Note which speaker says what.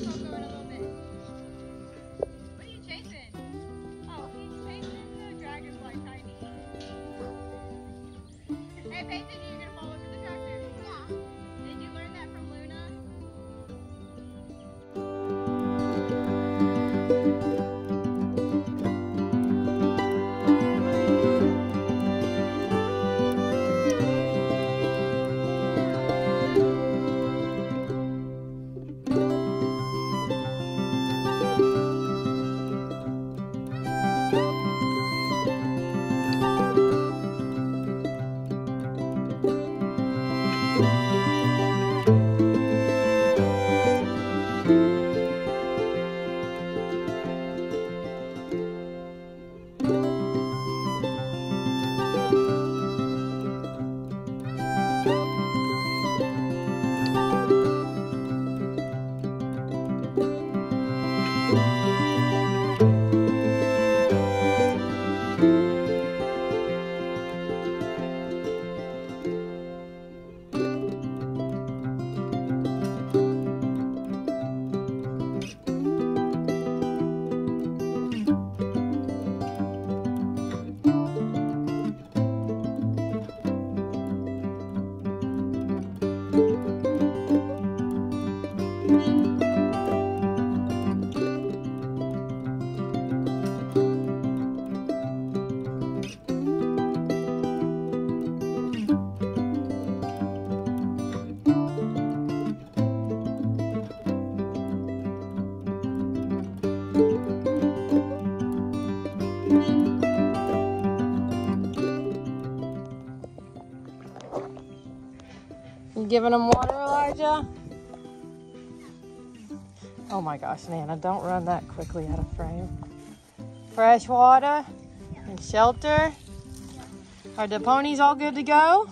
Speaker 1: Talk a little bit. You
Speaker 2: giving them water, Elijah? Oh my gosh, Nana, don't run that quickly out of frame. Fresh water and shelter. Are the ponies all good to go?